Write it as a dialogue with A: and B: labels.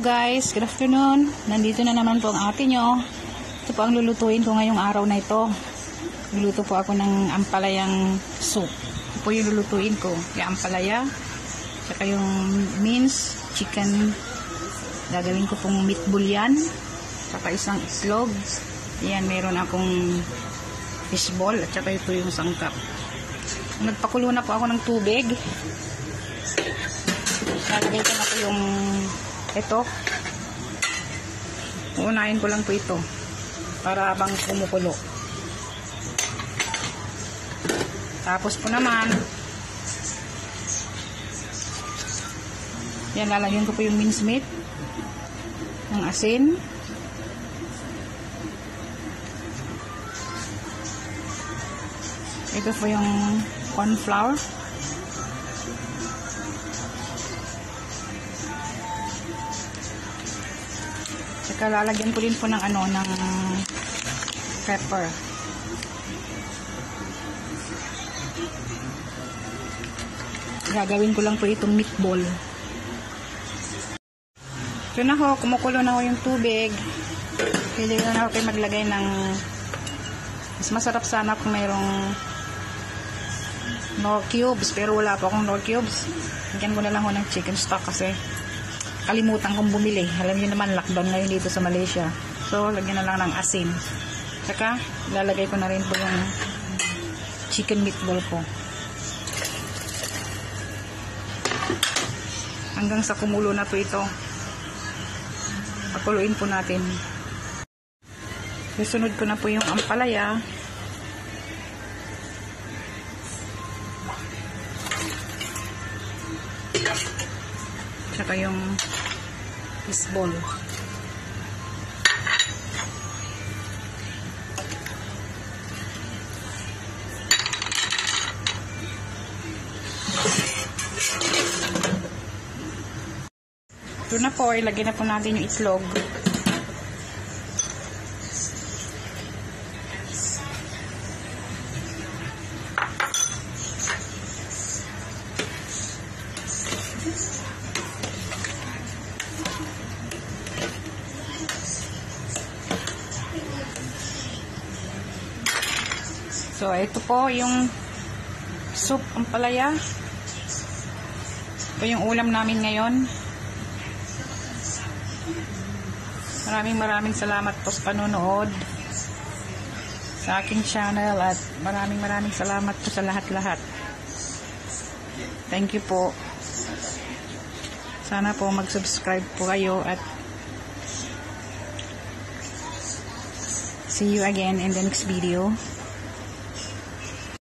A: guys, good afternoon. Nandito na naman po ang ate nyo. Ito po ang lulutuin ko ngayong araw na ito. Luluto po ako ng ampalayang soup. Ito po yung lulutuin ko. Yung ampalaya, tsaka yung mince, chicken. Gagawin ko pong meatball yan. Tsaka isang itlog. Yan, meron akong fishball at tsaka ito yung sangkap. Nagpakulo na po ako ng tubig. Lalagay ko na po yung ito. Uunahin ko lang po ito. Para habang kumukulo. Tapos po naman, yan lalagyan ko po yung mincemeat ng asin. Ito po yung corn flour. Saka lalagyan ko din po ng ano, ng pepper. Gagawin ko lang po itong meatball. So na ho, kumukulo na ho yung tubig. Pwede na ako kayo maglagay ng mas masarap sana kung mayroong nor cubes pero wala pa akong nor cubes. Bigyan ko na lang ho ng chicken stock kasi kalimutan kong bumili. Alam niyo naman, lockdown ngayon dito sa Malaysia. So, lagyan na lang ng asin. Saka, lalagay ko na rin po yung chicken meatball ko. Hanggang sa kumulo na po ito. Pakuluin po natin. Susunod ko na po yung ampalaya. Tsaka yung fishball. Ito na po, ilagay na po natin yung itlog. So, ito po yung soup ang palaya. Ito yung ulam namin ngayon. Maraming maraming salamat po sa panonood sa aking channel at maraming maraming salamat po sa lahat-lahat. Thank you po. Sana po mag-subscribe po kayo at see you again in the next video.